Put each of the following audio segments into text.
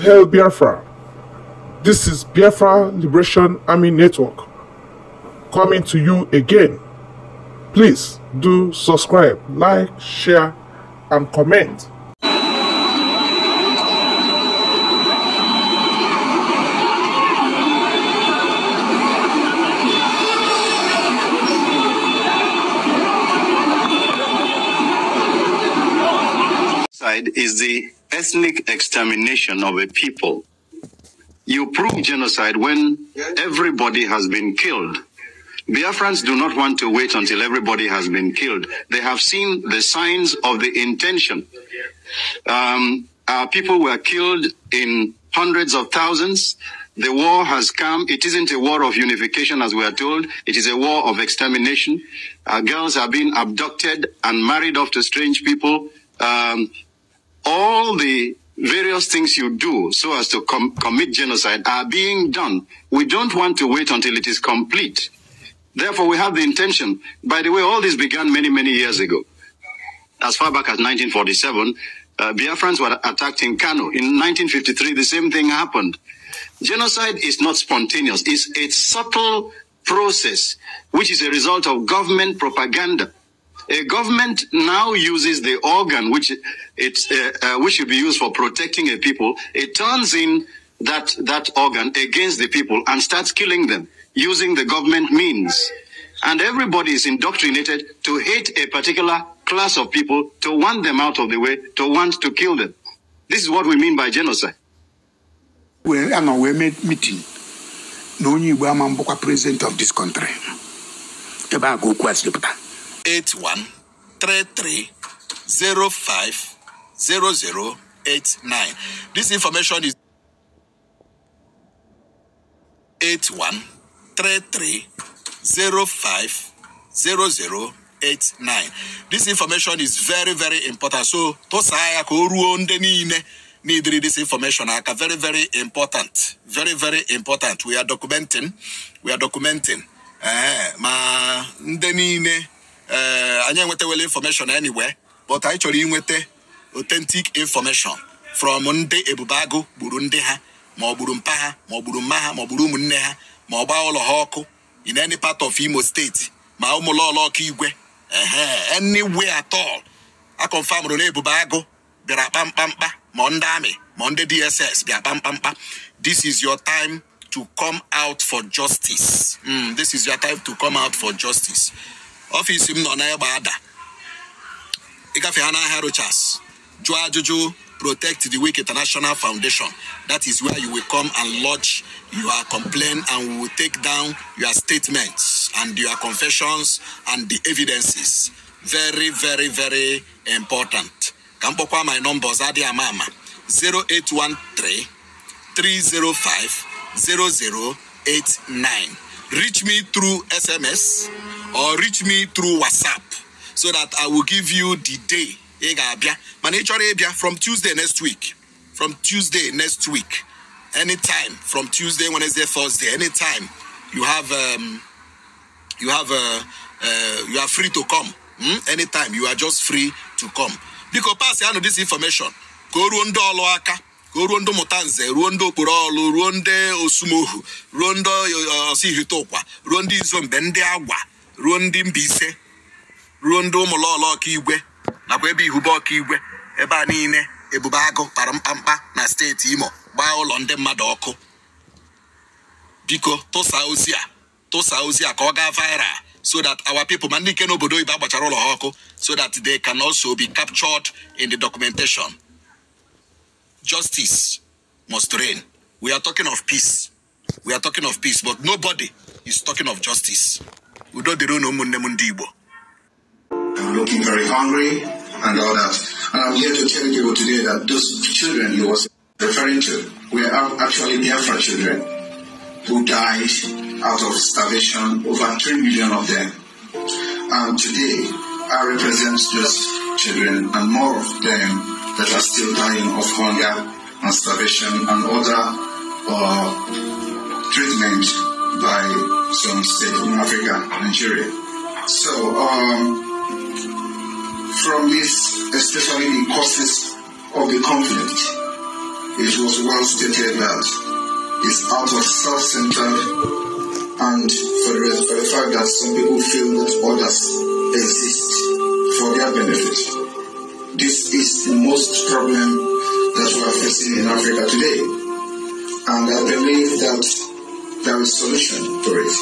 hail Biafra. This is Biafra Liberation Army Network coming to you again. Please do subscribe, like, share, and comment. genocide is the ethnic extermination of a people. You prove genocide when everybody has been killed. Biafrans do not want to wait until everybody has been killed. They have seen the signs of the intention. Um, our people were killed in hundreds of thousands. The war has come. It isn't a war of unification, as we are told. It is a war of extermination. Our girls are being abducted and married off to strange people. Um, all the various things you do so as to com- commit genocide are being done. We don't want to wait until it is complete. Therefore, we have the intention. By the way, all this began many, many years ago. As far back as 1947, uh, Biafrans were attacked in Kano. In 1953, the same thing happened. Genocide is not spontaneous. It's a subtle process, which is a result of government propaganda. A government now uses the organ which it's uh, uh, which should be used for protecting a people. It turns in that that organ against the people and starts killing them using the government means. And everybody is indoctrinated to hate a particular class of people, to want them out of the way, to want to kill them. This is what we mean by genocide. wee anọ wee mee meeting igbo ama president of this country ebe a ka okwu a siri pụta 8133050089. This information is 8133050089. This information is very, very important. So, tosaa ya ka o ruo ndị this information aka very, very important. Very, very important. We are documenting. We are documenting. Eh, ma ndị niile eh, anyị enwetawela information anywhere but anyị chọrọ inweta authentic information from ndị ebube agụ gburu ndị ha ma ọ gburu mpa ha ma ọ gburu mma ha ma ọ gburu ụmụnne ha ma ọ gbaa ụlọ ha ọkụ in any part of Imo steeti ma ụmụlọọlọ ọkụ igwe. Ehe anywhere at all. A confirmụrụ na ebube agụ bịara kpamkpamkpa ma ndị amị ma ndị dss bịa kpamkpamkpa. This is your time to come out for justice. Mm, this is your time to come out for justice. Ọfịs m nọ n'egbe ada. Ịgafe ha n'ahịa rochas jụọ ajụjụ protect the weak international foundation. That is where you will come and lodge your complaint and we will take down your statements and your confessions and the evidences. Very very very important. Ka m kpọkwa my numbers adị ama ama. 0813 305 0089 reach me through sms or reach me through whatsapp so that i will give you the day. Ị ga-abịa. From tuesday next week. From tuesday next week. Anytime. From tuesday wednesday thursday. Anytime. You have um, you have uh, uh, you are free to come. Hmm? anytime. You are just free to come. Biko pass ya this information. Ka o ruo ndị ọlụ aka. Ka o ruo ndị mụta nze ruo ndị ruo ndị mbaise ruo ndị ụmụlọọlọ ọka igwe nakwa ebe ihube ọka igwe ebe a niile ebube agụ kpara mkpamkpa na steeti imo gbaa ụlọ ndị mmadụ ọkụ. Biko tụsa ozi a tụsa ozi a ka ọ gaa viral so that our people ma ndị ike n'obodo oyibo agbachara ụlọ ha ọkụ so that they can also be captured in the documentation. Justice must reign. We are talking of peace. We are talking of peace but nobody is talking of justice. I'm looking very hungry and all that. And I'm here to tell you today that those children he was referring to were actually Biafra children who died out of starvation, over 3 million of them. And today, I represent those children and more of them that are still dying of hunger and starvation and other uh, treatment by some state in Africa, Nigeria. So, um, from this, especially the causes of the conflict, it was well stated that it's out of self-centered and for the, for the fact that some people feel that others exist for their benefit. This is the most problem that we are facing in Africa today. And I believe that there is a solution to it.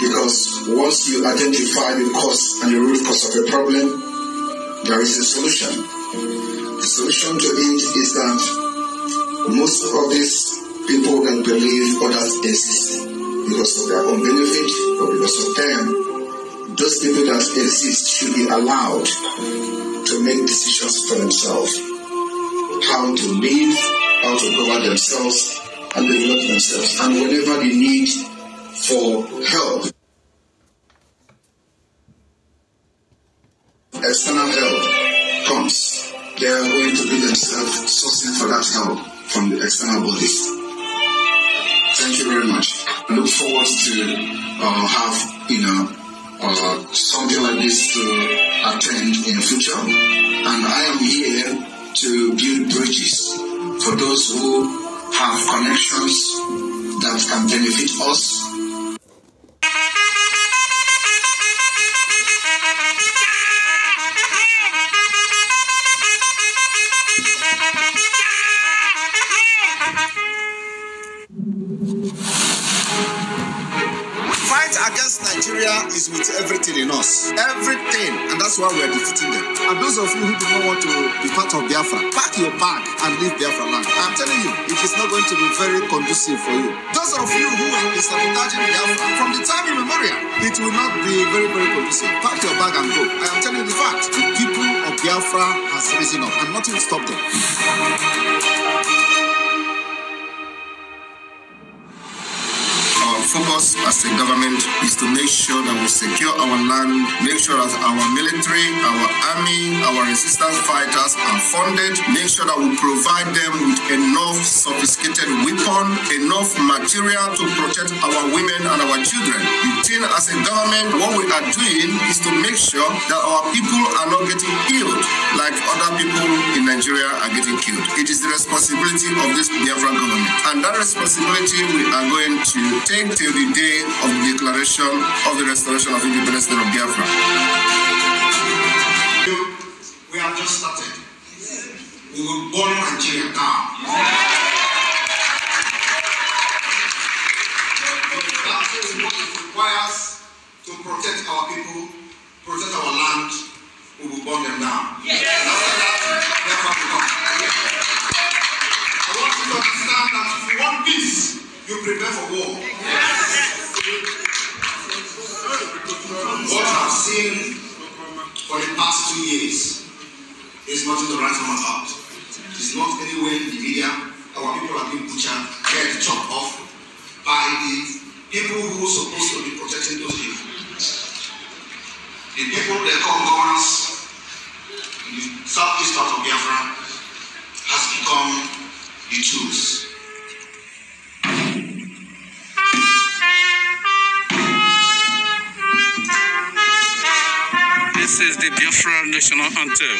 Because once you identify the cause and the root cause of a problem, there is a solution. The solution to it is that most of these people that believe others exist because of their own benefit or because of them, those people that exist should be allowed to make decisions for themselves. How to live, how to govern themselves and develop themselves. And whenever they need for help, external help comes, they are going to be themselves sourcing for that help from the external bodies. Thank you very much. I look forward to uh, have you know uh, something like this to attend in the future, and I am here to build bridges for those who have connections that can benefit us is with everything in us. Everything. And that's why we're defeating them. And those of you who do not want to be part of Biafra, pack your bag and leave Biafra land. I'm telling you, it is not going to be very conducive for you. Those of you who be sabotaging Biafra, from the time immemorial, it will not be very, very conducive. Pack your bag and go. I am telling you the fact. The people of Biafra has risen up and nothing will stop them. Focus as a government is to make sure that we secure our land, make sure that our military, our army, our resistance fighters are funded, make sure that we provide them with enough sophisticated weapon, enough material to protect our women and our children. The thing as a government, what we are doing is to make sure that our people are not getting killed like other people in Nigeria are getting killed. It is the responsibility of this Biafra government. And that responsibility we are going to take till the day of the declaration of the restoration of independence state of Biafra. We have just started. We will burn Nigeria down. That is what it requires to protect our people, protect our land. We will burn them down. After that, Biafra will come. I want you to understand that if you want peace, you prepare for war. What I've seen for the past two years is not in the right time about. It's not anywhere in the media. Our people are being butchered, head chopped off by the people who are supposed to be protecting those people. The people they call governors in the southeast part of Biafra has become the Jews. This is the Biafra national anthem.